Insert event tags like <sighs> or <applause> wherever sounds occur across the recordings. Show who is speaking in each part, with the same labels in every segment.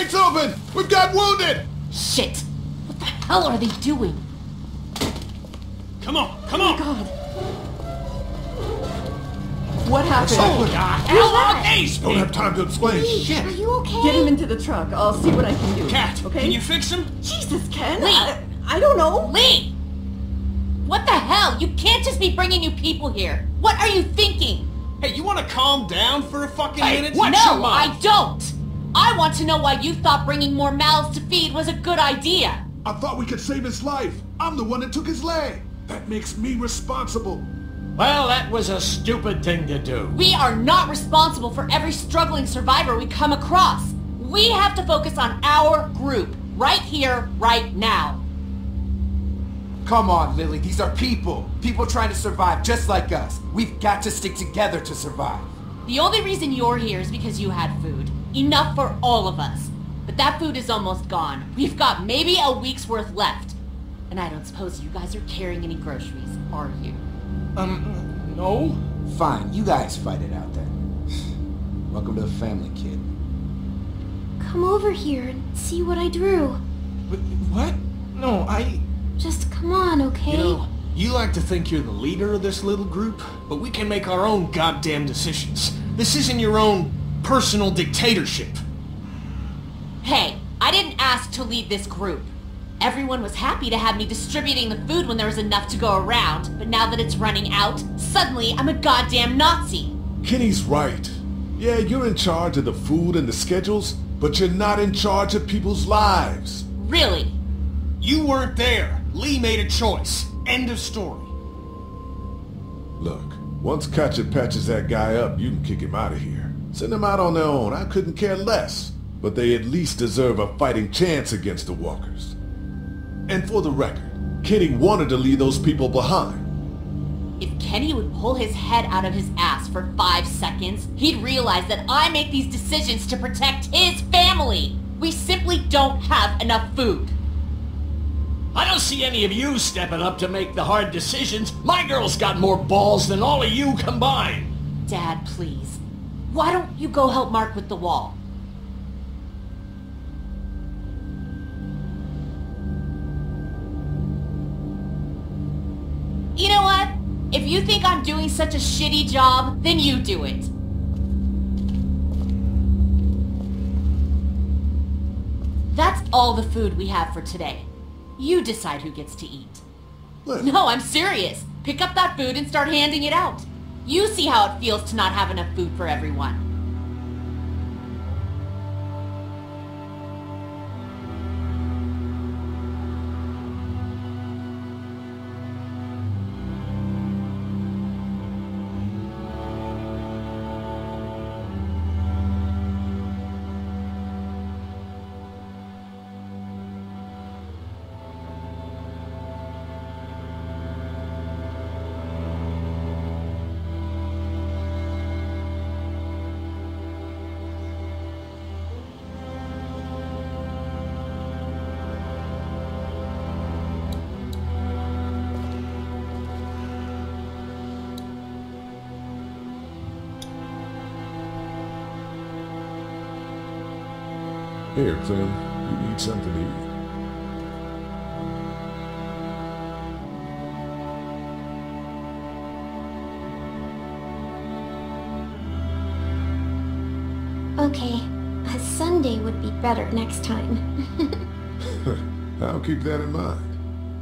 Speaker 1: gate's open! We've got wounded!
Speaker 2: Shit! What the hell are they doing?
Speaker 3: Come on, come on!
Speaker 4: Oh
Speaker 3: on!
Speaker 4: God. What happened?
Speaker 3: Oh, God, hell are these
Speaker 1: Don't have time to explain. Shit!
Speaker 5: Are you okay?
Speaker 4: Get him into the truck. I'll see what I can do.
Speaker 3: Cat,
Speaker 4: okay?
Speaker 3: can you fix him?
Speaker 4: Jesus, Ken.
Speaker 2: Lee.
Speaker 4: I, I don't know.
Speaker 2: Lee! What the hell? You can't just be bringing new people here. What are you thinking?
Speaker 3: Hey, you wanna calm down for a fucking
Speaker 2: Hey,
Speaker 3: minute?
Speaker 2: no,
Speaker 3: your
Speaker 2: I don't. I want to know why you thought bringing more mouths to feed was a good idea.
Speaker 1: I thought we could save his life. I'm the one that took his leg. That makes me responsible.
Speaker 6: Well, that was a stupid thing to do.
Speaker 2: We are not responsible for every struggling survivor we come across. We have to focus on our group, right here, right now.
Speaker 7: Come on, Lilly. These are people. People trying to survive just like us. We've got to stick together to survive.
Speaker 2: The only reason you're here is because you had food. Enough for all of us. But that food is almost gone. We've got maybe a week's worth left. And I don't suppose you guys are carrying any groceries, are you?
Speaker 6: Um, no?
Speaker 7: Fine, you guys fight it out then. <sighs> Welcome to the family, kid.
Speaker 5: Come over here and see what I drew.
Speaker 6: Wh- What? No, I...
Speaker 5: Just come on, okay?
Speaker 3: You know, you like to think you're the leader of this little group, but we can make our own goddamn decisions. This isn't your own personal dictatorship.
Speaker 2: Hey, I didn't ask to lead this group. Everyone was happy to have me distributing the food when there was enough to go around, but now that it's running out, suddenly I'm a goddamn Nazi.
Speaker 1: Kenny's right. Yeah, you're in charge of the food and the schedules, but you're not in charge of people's lives.
Speaker 2: Really?
Speaker 3: You weren't there. Lee made a choice. End of story.
Speaker 1: Look, once Katjaa patches that guy up, you can kick him out of here. Send them out on their own. I couldn't care less. But they at least deserve a fighting chance against the walkers. And for the record, Kenny wanted to leave those people behind.
Speaker 2: If Kenny would pull his head out of his ass for five seconds, he'd realize that I make these decisions to protect his family. We simply don't have enough food.
Speaker 6: I don't see any of you stepping up to make the hard decisions. My girl's got more balls than all of you combined.
Speaker 2: Dad, please. Why don't you go help Mark with the wall? You know what? If you think I'm doing such a shitty job, then you do it. That's all the food we have for today. You decide who gets to eat.
Speaker 1: Look,
Speaker 2: No, I'm serious. Pick up that food and start handing it out. You see how it feels to not have enough food for everyone.
Speaker 1: Here, Clem. You need something to eat.
Speaker 5: Okay, a sundae would be better next time. <laughs>
Speaker 1: I'll keep that in mind.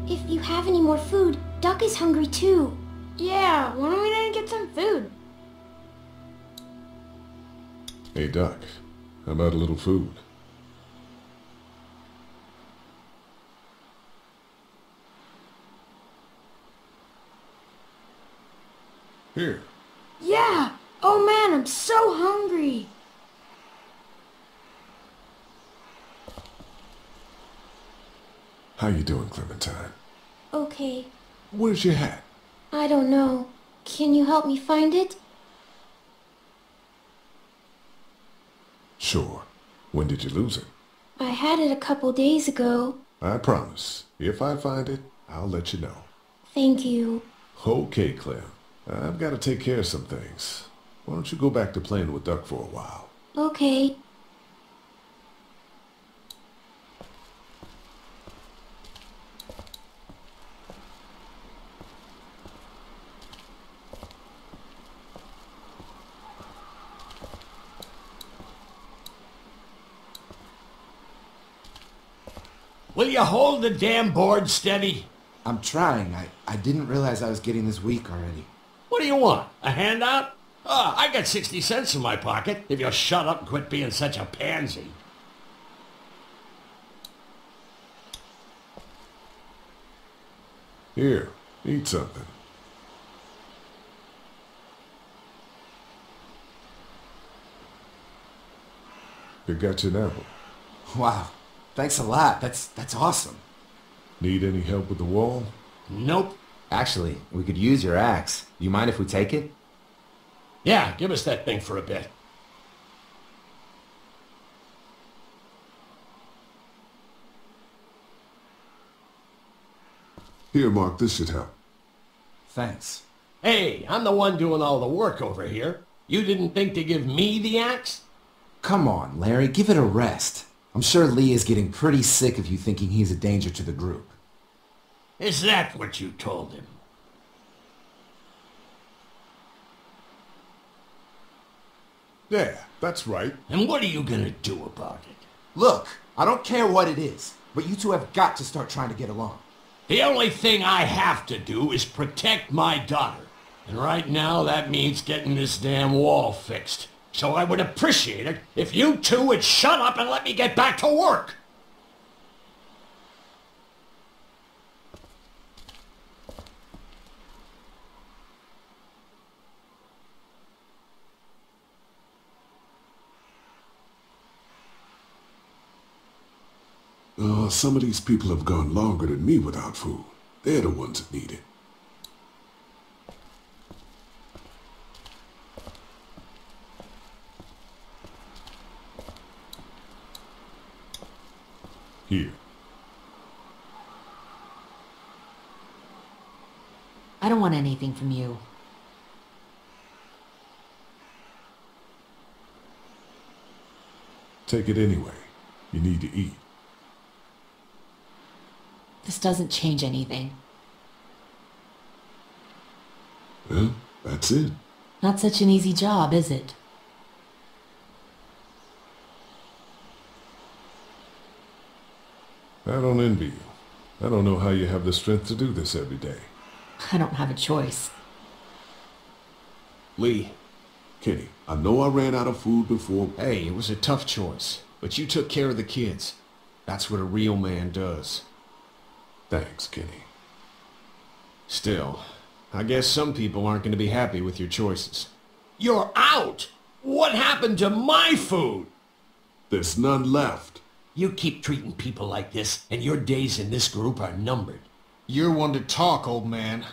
Speaker 5: if you have any more food, Duck is hungry too.
Speaker 8: Yeah, when are we gonna get some food?
Speaker 1: Hey, Duck, How about a little food? Here.
Speaker 8: Yeah! Oh man, I'm so hungry!
Speaker 1: How you doing, Clementine?
Speaker 5: Okay,
Speaker 1: Where's your hat?
Speaker 5: I don't know. Can you help me find it?
Speaker 1: Sure. When did you lose it?
Speaker 5: I had it a couple days ago.
Speaker 1: I promise. If I find it, I'll let you know.
Speaker 5: Thank you.
Speaker 1: Okay, Clem. Uh, I've got to take care of some things. Why don't you go back to playing with Duck for a while?
Speaker 5: Okay.
Speaker 6: Will you hold the damn board steady?
Speaker 9: I'm trying. I, I didn't realize I was getting this weak already.
Speaker 6: What do you want? A handout? Ah, I got 60 cents in my pocket if you'll shut up and quit being such a pansy.
Speaker 1: Here, eat something. You got you an apple.
Speaker 9: Wow. Thanks a lot. That's that's awesome.
Speaker 1: Need any help with the wall?
Speaker 6: Nope.
Speaker 9: Actually, we could use your axe. Do you mind if we take it?
Speaker 6: Yeah, give us that thing for a bit.
Speaker 1: Here, Mark, this should help.
Speaker 9: Thanks.
Speaker 6: Hey, I'm the one doing all the work over here. You didn't think to give me the axe?
Speaker 9: Come on, Larry, give it a rest. I'm sure Lee is getting pretty sick of you thinking he's a danger to the group.
Speaker 6: Is that what you told him?
Speaker 1: Yeah, that's right.
Speaker 6: And what are you gonna do about it?
Speaker 9: Look, I don't care what it is, but you two have got to start trying to get along.
Speaker 6: The only thing I have to do is protect my daughter. And right now that means getting this damn wall fixed. So I would appreciate it if you two would shut up and let me get back to work.
Speaker 1: Uh, some of these people have gone longer than me without food. They're the ones that need it. Here.
Speaker 2: I don't want anything from you.
Speaker 1: Take it anyway. You need to eat.
Speaker 2: This doesn't change anything.
Speaker 1: Well, that's it.
Speaker 2: Not such an easy job, is it?
Speaker 1: I don't envy you. I don't know how you have the strength to do this every day.
Speaker 2: I don't have a choice.
Speaker 3: Lee,
Speaker 1: Kenny, I know I ran out of food before.
Speaker 3: hey, it was a tough choice, but you took care of the kids. That's what a real man does.
Speaker 1: Thanks, Kenny.
Speaker 3: Still, I guess some people aren't going to be happy with your choices.
Speaker 6: You're out! What happened to my food?
Speaker 1: There's none left.
Speaker 6: You keep treating people like this, and your days in this group are numbered.
Speaker 3: You're one to talk, old man.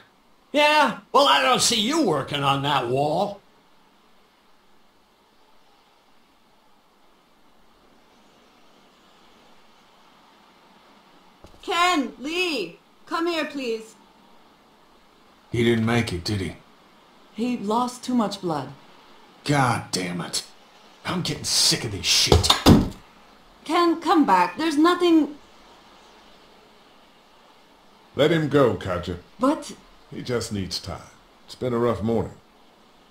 Speaker 6: Yeah? Well, I don't see you working on that wall.
Speaker 4: Ken, Lee, come here, please.
Speaker 3: He didn't make it, did he?
Speaker 4: He lost too much blood.
Speaker 3: God damn it. I'm getting sick of this shit.
Speaker 4: Ken, come back. There's nothing...
Speaker 1: Let him go, Katjaa.
Speaker 4: But
Speaker 1: He just needs time. It's been a rough morning.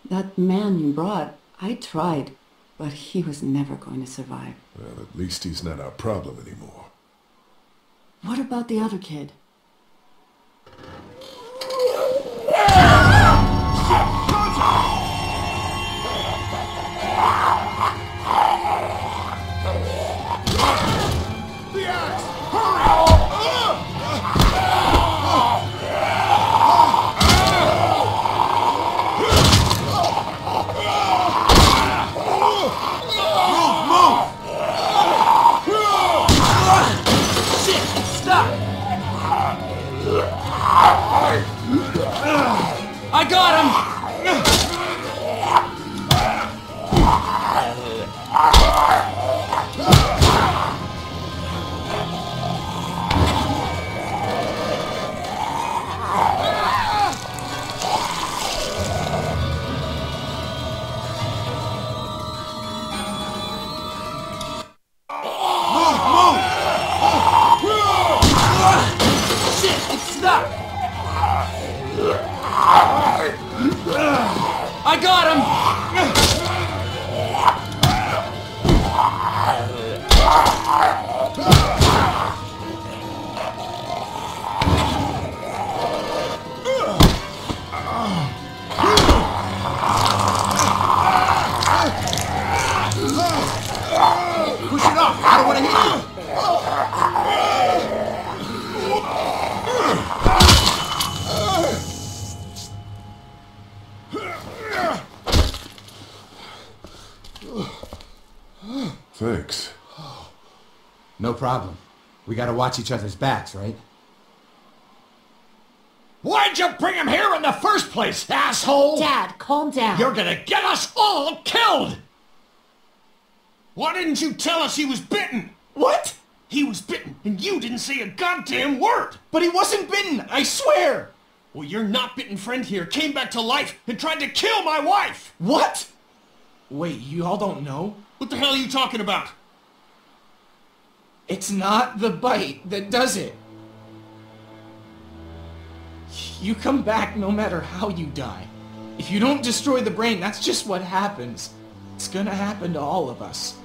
Speaker 4: that man you brought, I tried, but he was never going to survive.
Speaker 1: Well, at least he's not our problem anymore.
Speaker 4: What about the other kid?
Speaker 7: Problem. We gotta watch each other's backs, right?
Speaker 6: Why'd you bring him here in the first place, asshole?
Speaker 2: Dad, calm down.
Speaker 6: You're gonna get us all killed!
Speaker 3: Why didn't you tell us he was bitten?
Speaker 7: What?
Speaker 3: He was bitten, and you didn't say a goddamn word!
Speaker 7: But he wasn't bitten, I swear!
Speaker 3: Well, your not bitten friend here came back to life and tried to kill my wife!
Speaker 7: What? Wait, you all don't know?
Speaker 3: What the hell are you talking about?
Speaker 7: It's not the bite that does it. You come back no matter how you die. If you don't destroy the brain, that's just what happens. It's gonna happen to all of us.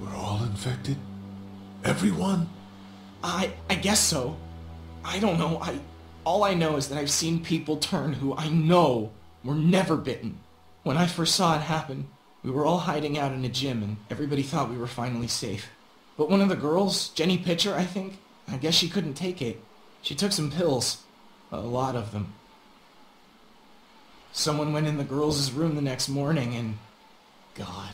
Speaker 1: We're all infected? Everyone?
Speaker 7: I I guess so. I don't know. I all I know is that I've seen people turn who I know were never bitten. When I first saw it happen, we were all hiding out in a gym and everybody thought we were finally safe. But one of the girls, Jenny Pitcher, I think, I guess she couldn't take it. She took some pills. A lot of them. Someone went in the girls' room the next morning and... God.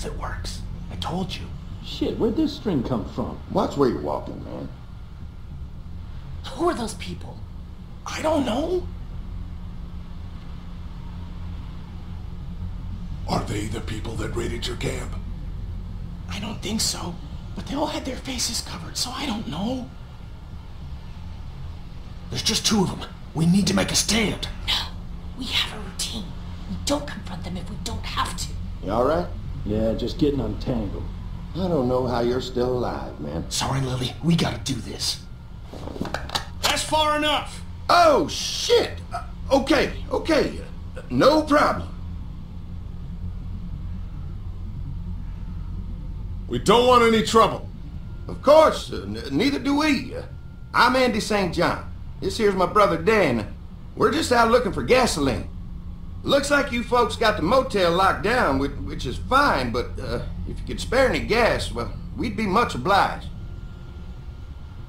Speaker 3: Of course it works. I told you.
Speaker 10: Shit, where'd this string come from?
Speaker 11: Watch where you're walking, man.
Speaker 2: Who are those people?
Speaker 7: I don't know.
Speaker 1: Are they the people that raided your camp?
Speaker 7: I don't think so. But they all had their faces covered, so I don't know.
Speaker 3: There's just two of them. We need to make a stand.
Speaker 2: No, we have a routine. We don't confront them if we don't have to.
Speaker 11: You alright?
Speaker 10: Yeah, just getting untangled.
Speaker 11: I don't know how you're still alive, man.
Speaker 3: Sorry, Lilly. We gotta do this. That's far enough.
Speaker 11: Oh, shit! Uh, okay, okay. Uh, no problem.
Speaker 1: We don't want any trouble.
Speaker 11: Of course, uh, neither do we. Uh, I'm Andy St. John. This here's my brother Dan. We're just out looking for gasoline. Looks like you folks got the motel locked down, which, which is fine, but uh, if you could spare any gas, well, we'd be much obliged.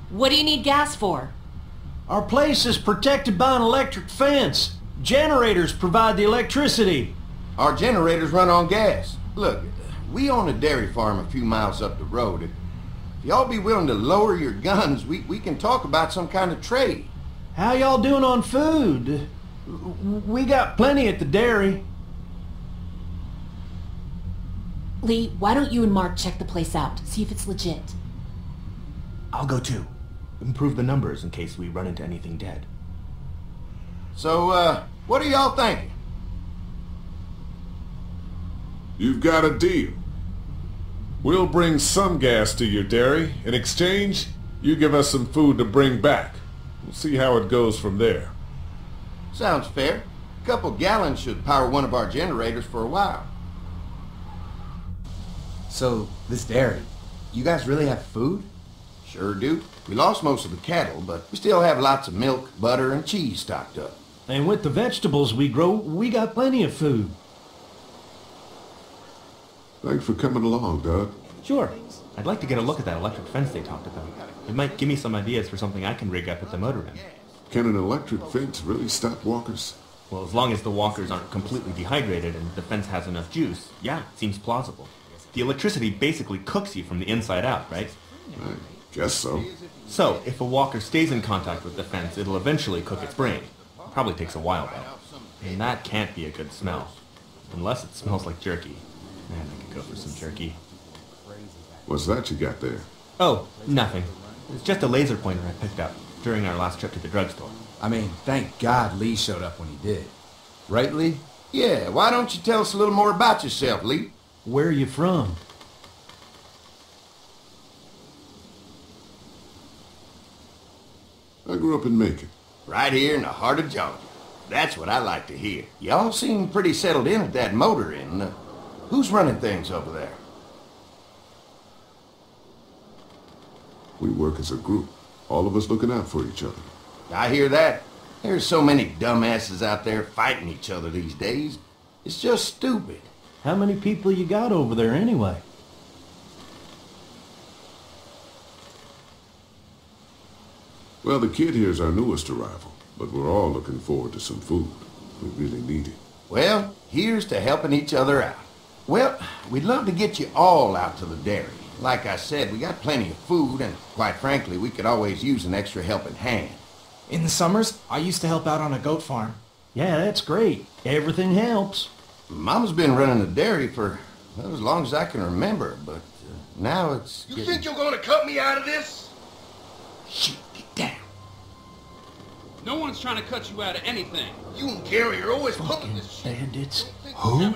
Speaker 2: What do you need gas for?
Speaker 10: Our place is protected by an electric fence. Generators provide the electricity.
Speaker 11: Our generators run on gas. Look, we own a dairy farm a few miles up the road. If y'all be willing to lower your guns, we, we can talk about some kind of trade.
Speaker 10: How y'all doing on food? We got plenty at the dairy.
Speaker 2: Lee, why don't you and Mark check the place out? See if it's legit.
Speaker 12: I'll go too. Improve the numbers in case we run into anything dead.
Speaker 11: So, uh, what are y'all thinking?
Speaker 1: You've got a deal. We'll bring some gas to your dairy. In exchange, you give us some food to bring back. We'll see how it goes from there.
Speaker 11: Sounds fair. A couple gallons should power one of our generators for a while.
Speaker 7: So, this dairy, you guys really have food?
Speaker 11: Sure do. We lost most of the cattle, but we still have lots of milk, butter, and cheese stocked up.
Speaker 10: And with the vegetables we grow, we got plenty of food.
Speaker 1: Thanks for coming along, Doug.
Speaker 12: Sure. I'd like to get a look at that electric fence they talked about. It might give me some ideas for something I can rig up at the motor inn.
Speaker 1: Can an electric fence really stop walkers?
Speaker 12: Well, as long as the walkers aren't completely dehydrated and the fence has enough juice, yeah, it seems plausible. The electricity basically cooks you from the inside out, right?
Speaker 1: I guess so.
Speaker 12: So, if a walker stays in contact with the fence, it'll eventually cook its brain. Probably takes a while, though. And that can't be a good smell. Unless it smells like jerky. Man, I could go for some jerky.
Speaker 1: What's that you got there?
Speaker 12: Oh, nothing. It's just a laser pointer I picked up during our last trip to the drugstore.
Speaker 7: I mean, thank God Lee showed up when he did. Right, Lee?
Speaker 11: Yeah, why don't you tell us a little more about yourself, Lee?
Speaker 10: Where are you from?
Speaker 1: I grew up in Macon.
Speaker 11: Right here in the heart of Georgia. That's what I like to hear. Y'all seem pretty settled in at that motor inn. Uh, who's running things over there?
Speaker 1: We work as a group. All of us looking out for each other.
Speaker 11: I hear that. There's so many dumbasses out there fighting each other these days. It's just stupid.
Speaker 10: How many people you got over there anyway?
Speaker 13: Well, the kid here's our newest arrival, but we're all looking forward to some food. We really need it.
Speaker 11: Well, here's to helping each other out. Well, we'd love to get you all out to the dairy. Like I said, we got plenty of food, and quite frankly, we could always use an extra helping hand.
Speaker 7: In the summers, I used to help out on a goat farm.
Speaker 10: Yeah, that's great. Everything helps.
Speaker 11: Mama's been running the dairy for well, as long as I can remember, but uh, now it's
Speaker 14: You
Speaker 11: getting...
Speaker 14: think you're gonna cut me out of this?
Speaker 11: Shit, get down.
Speaker 15: No one's trying to cut you out of anything.
Speaker 14: You and Gary are always pulling this shit.
Speaker 7: Bandits?
Speaker 11: Who?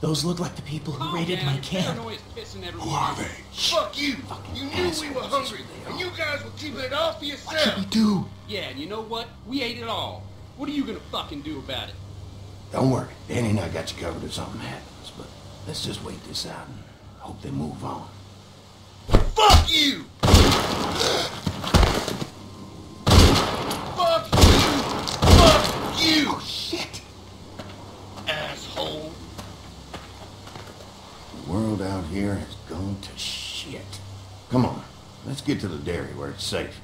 Speaker 7: Those look like the people who oh, raided my camp.
Speaker 15: Who
Speaker 13: are they?
Speaker 14: Fuck you! You knew we were hungry, and you guys were keeping it all for yourself.
Speaker 11: do?
Speaker 15: Yeah, and you know what? We ate it all. What are you gonna fucking do about it?
Speaker 11: Don't worry. Danny and I got you covered if something happens, but let's just wait this out and hope they move on.
Speaker 14: Fuck you! Fuck you! Fuck you!
Speaker 11: Oh, shit!
Speaker 14: Asshole!
Speaker 11: The world out here has gone to shit. Come on, let's get to the dairy where it's safe.